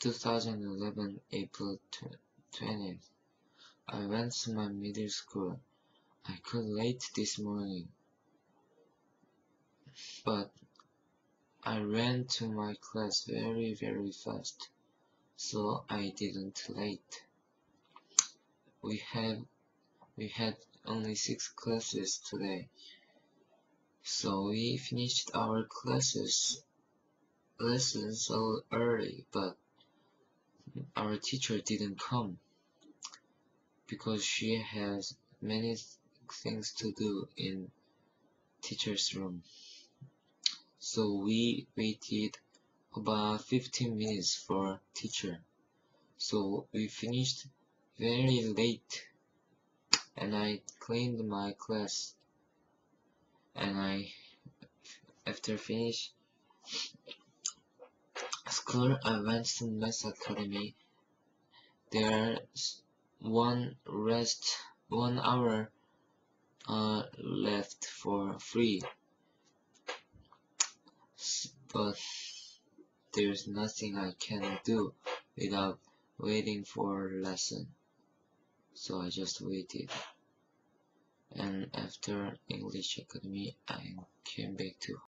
2011 April 20th. I went to my middle school. I could late this morning, but I ran to my class very very fast, so I didn't late. We had we had only six classes today, so we finished our classes lessons so early, but our teacher didn't come because she has many things to do in teacher's room. So we waited about 15 minutes for teacher. So we finished very late and I cleaned my class and I after finish school I went to Math Academy. There's one rest one hour uh, left for free. But there's nothing I can do without waiting for lesson. So I just waited. And after English Academy I came back to